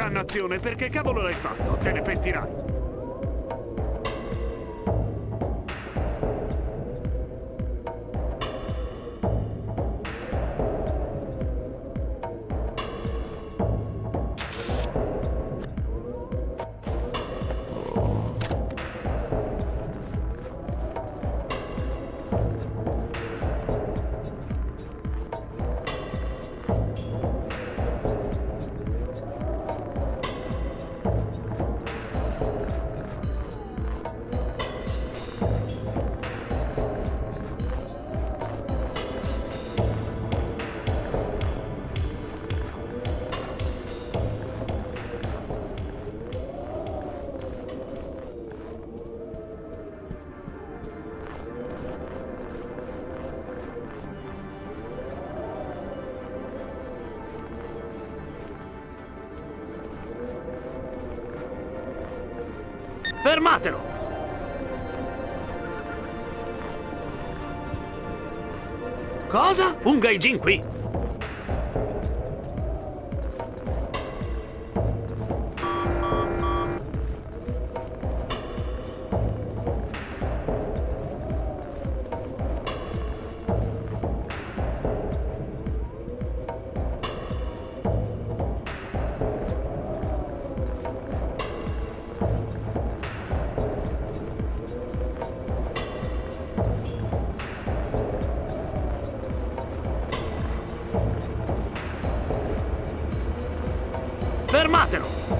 Dannazione, perché cavolo l'hai fatto? Te ne pentirai. Fermatelo! Cosa? Un gaijin qui? Fermatelo!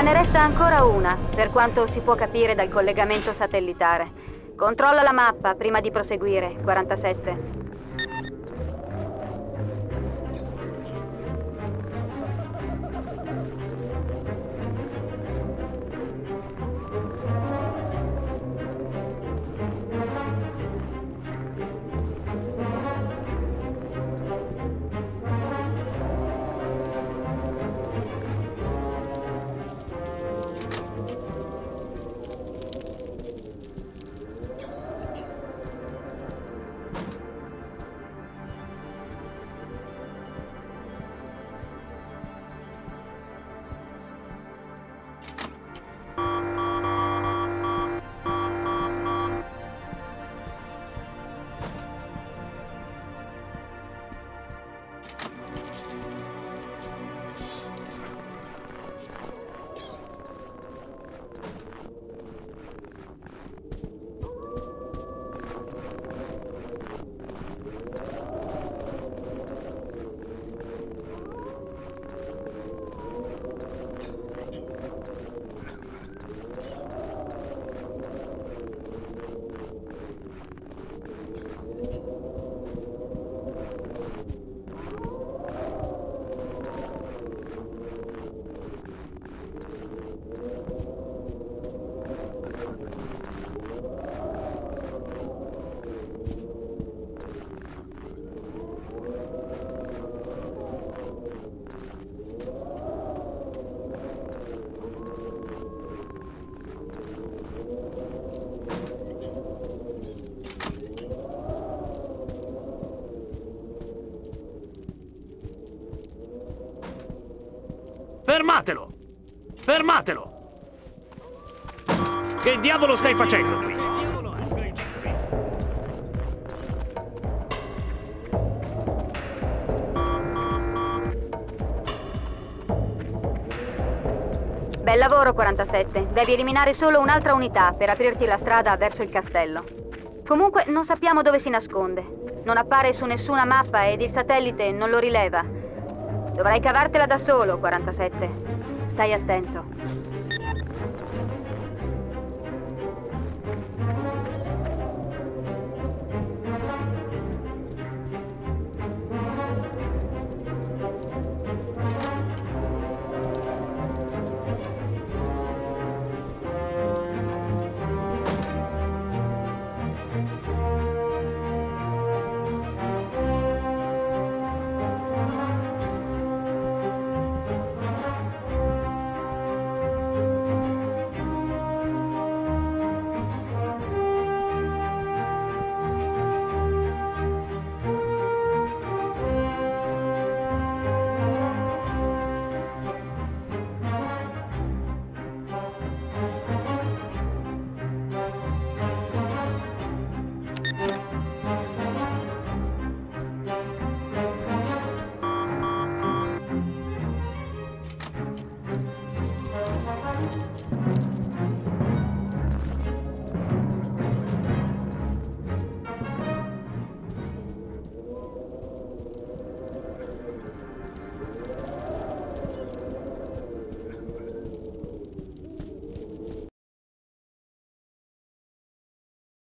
Ma ne resta ancora una, per quanto si può capire dal collegamento satellitare. Controlla la mappa prima di proseguire, 47. Fermatelo! Fermatelo! Che diavolo stai facendo qui? Bel lavoro, 47. Devi eliminare solo un'altra unità per aprirti la strada verso il castello. Comunque non sappiamo dove si nasconde. Non appare su nessuna mappa ed il satellite non lo rileva. Dovrai cavartela da solo, 47. Stai attento.